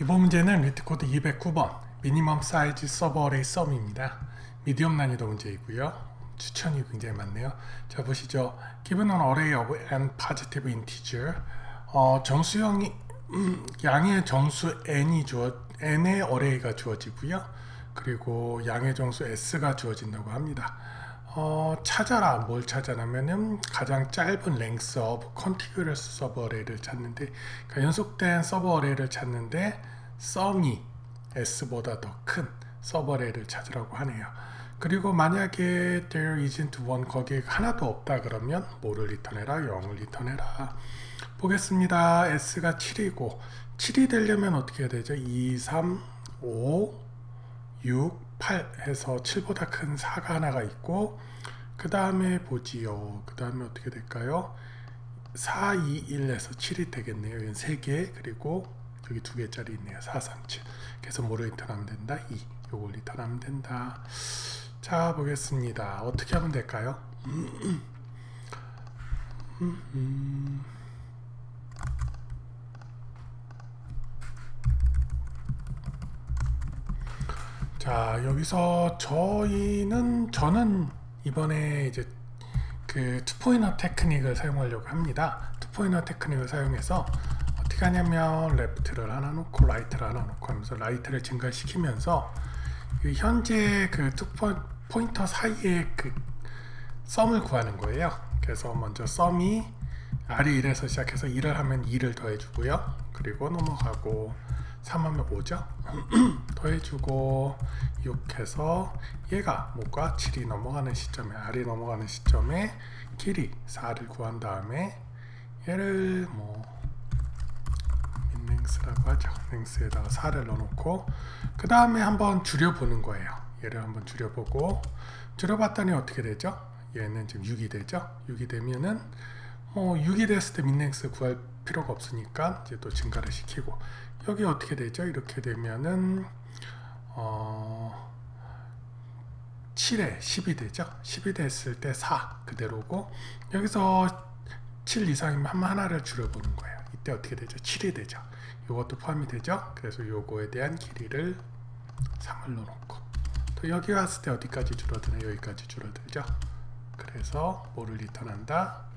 이번 문제는 리트코드 209번 Minimum Size Subarray Sum입니다. medium 난이도 문제이고요. 추천이 굉장히 많네요. 자 보시죠. Given an array of n positive integer 어, 정수형이 음, 양의 정수 n이 주어 n의 array가 주어지고요. 그리고 양의 정수 s가 주어진다고 합니다. 어, 찾아라. 뭘 찾냐면은 가장 짧은 length of contiguous subarray를 찾는데 그러니까 연속된 서버 어레이를 찾는데 썸이 s보다 더 큰 서버 어레이를 찾으라고 하네요. 그리고 만약에 there isn't one 거기에 하나도 없다 그러면 뭐를 리턴해라? 0을 리턴해라. 보겠습니다. S가 7이고 7이 되려면 어떻게 해야 되죠? 2 3 5 6 8 해서 7보다 큰 4가 하나가 있고 그 다음에 보지요. 그 다음에 어떻게 될까요? 4 2 1에서 7이 되겠네요. 이건 3개. 그리고 여기 두 개짜리 있네요. 4 3 7 그래서 뭐를 리턴하면 된다? 2 요걸 리턴하면 된다. 자 보겠습니다. 어떻게 하면 될까요? 자 여기서 저희는 저는 이번에 이제 그 two pointer technique을 사용하려고 합니다. two pointer technique을 사용해서 어떻게 하냐면 left를 하나 놓고 right를 하나 놓고 하면서 right를 증가시키면서 현재 그 two po pointer 사이에 그 sum을 구하는 거예요. 그래서 먼저 sum이 R이 1에서 시작해서 1을 하면 2를 더해주고요. 그리고 넘어가고 3하면 5죠. 더해주고 6해서 얘가 뭐가 7이 넘어가는 시점에 R이 넘어가는 시점에 길이 4를 구한 다음에 얘를 뭐 랭스라고 하죠. 랭스에다가 4를 넣어놓고 그 다음에 한번 줄여보는 거예요. 얘를 한번 줄여보고 줄여봤더니 어떻게 되죠? 얘는 지금 6이 되죠? 6이 되면은 뭐 6이 됐을 때 민넥스 구할 필요가 없으니까 이제 또 증가를 시키고 여기 어떻게 되죠? 이렇게 되면은 어 7에 10이 되죠? 10이 됐을 때 4 그대로고 여기서 7 이상이면 한 하나를 줄여보는 거예요. 이때 어떻게 되죠? 7이 되죠. 이것도 포함이 되죠? 그래서 요거에 대한 길이를 3을 넣어놓고 또 여기 왔을 때 어디까지 줄어드나 여기까지 줄어들죠. 그래서 뭐를 리턴한다?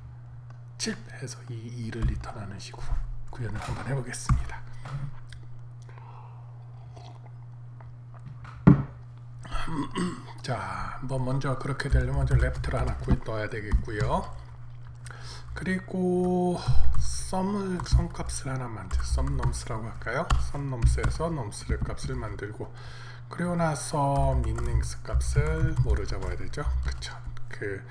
7 해서 이 2를 return하는 식으로 구현을 한번 해보겠습니다. 자, 한번 먼저 그렇게 되려면 먼저 left를 하나 구해 넣어야 되겠고요. 그리고 sum을 sum 값을 하나 만들 sum nums라고 할까요? sum nums에서 nums를 값을 만들고 그리고 나서 min length 값을 뭐로 잡아야 되죠? 그쵸? 그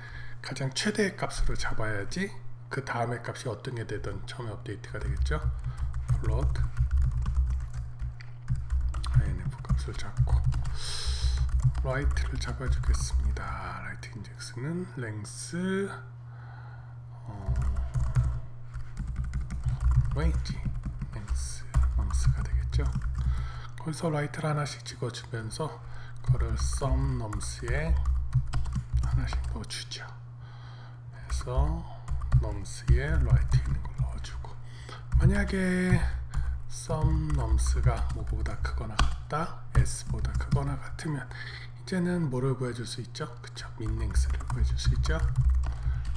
가장 최대 값으로 잡아야지 그 다음에 값이 어떤 게 되든 처음에 update가 되겠죠? float inf 값을 잡고 right를 잡아주겠습니다. right index는 length 어, range length nums가 되겠죠. 거기서 right를 하나씩 찍어주면서 그거를 sum nums에 하나씩 넣어주죠. 그래서 nums에 right 있는 걸 넣어주고 만약에 sum nums가 뭐보다 크거나 같다 s보다 크거나 같으면 이제는 뭐를 구해줄 수 있죠? 그쵸 min length를 구해줄 수 있죠?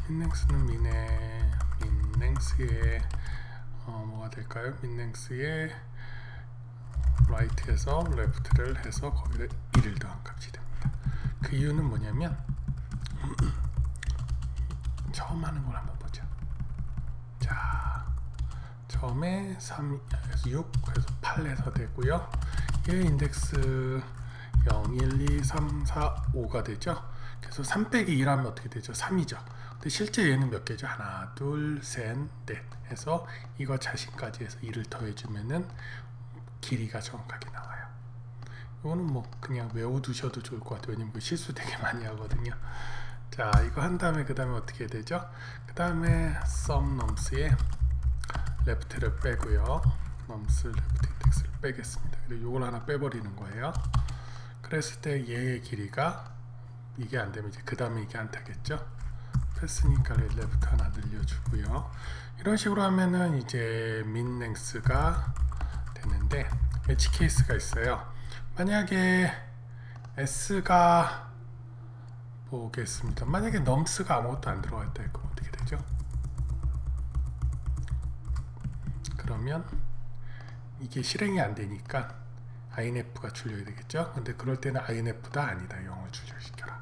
민랭스는 민의 min length의 어, 뭐가 될까요? 민랭스의 right에서 left를 해서 거기를 1을 더한 값이 됩니다. 그 이유는 뭐냐면 처음 하는 걸 한번 보자. 자, 처음에 3, 6, 그래서 8에서 되고요. 얘 인덱스 0, 1, 2, 3, 4, 5가 되죠. 그래서 3 빼기 1하면 어떻게 되죠? 3이죠. 근데 실제 얘는 몇 개죠? 하나, 둘, 셋, 넷 해서 이거 자신까지 해서 1을 더해주면은 길이가 정확하게 나와요. 이거는 뭐 그냥 외워두셔도 좋을 것 같아요. 왜냐면 실수 되게 많이 하거든요. 자 이거 한 다음에 그 다음에 어떻게 되죠? 그 다음에 sum nums에 left를 빼고요. nums left index를 빼겠습니다. 그리고 이걸 하나 빼버리는 거예요. 그랬을 때 얘의 길이가 이게 안 되면 이제 그 다음에 이게 안 타겠죠? 패스니까 left 하나 늘려주고요. 이런 식으로 하면은 이제 min length가 되는데 edge case가 있어요. 만약에 S가 보겠습니다. 만약에 nums가 아무것도 안 있다 그럼 어떻게 되죠? 그러면 이게 실행이 안 되니까 INF가 출력이 되겠죠? 근데 그럴 때는 INF다 아니다 0을 출력시켜라.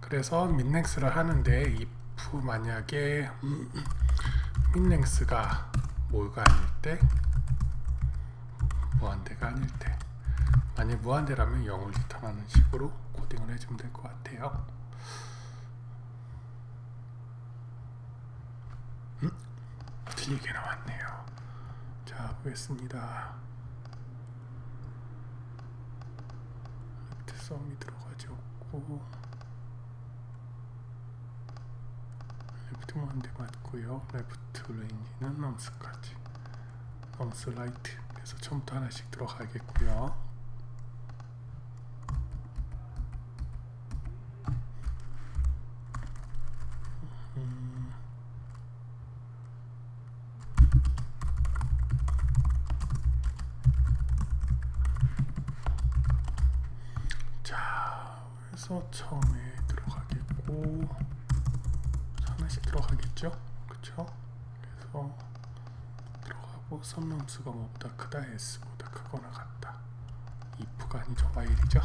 그래서 민랭스를 하는데 if 만약에 음, 민랭스가 뭐가 아닐 때 무한대가 아닐 때 만약 무한대라면 0을 리턴하는 식으로 코딩을 해주면 될 것 같아요. 음? 틀리게 나왔네요. 자 보겠습니다. sum이 들어가지 않고 left 무한대 맞고요. left range는 nums까지 nums right 그래서 처음부터 하나씩 들어가겠고요. 그래서 처음에 들어가겠고 하나씩 들어가겠죠? 그쵸? 그래서 들어가고 선명수가 뭐보다 크다 s보다 크거나 같다. if가 아니죠 while이죠?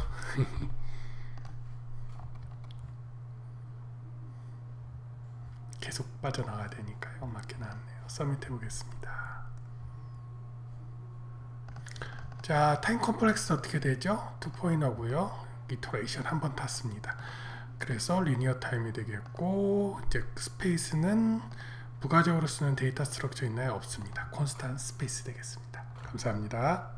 계속 빠져나가야 되니까요. 맞게 나왔네요. 서밋 해보겠습니다. 자 time complexity 어떻게 되죠? 2 pointer고요 iteration 한 번 탔습니다. 그래서 linear time이 되겠고 이제 space는 부가적으로 쓰는 data structure 있나요? 없습니다. constant space 되겠습니다. 감사합니다.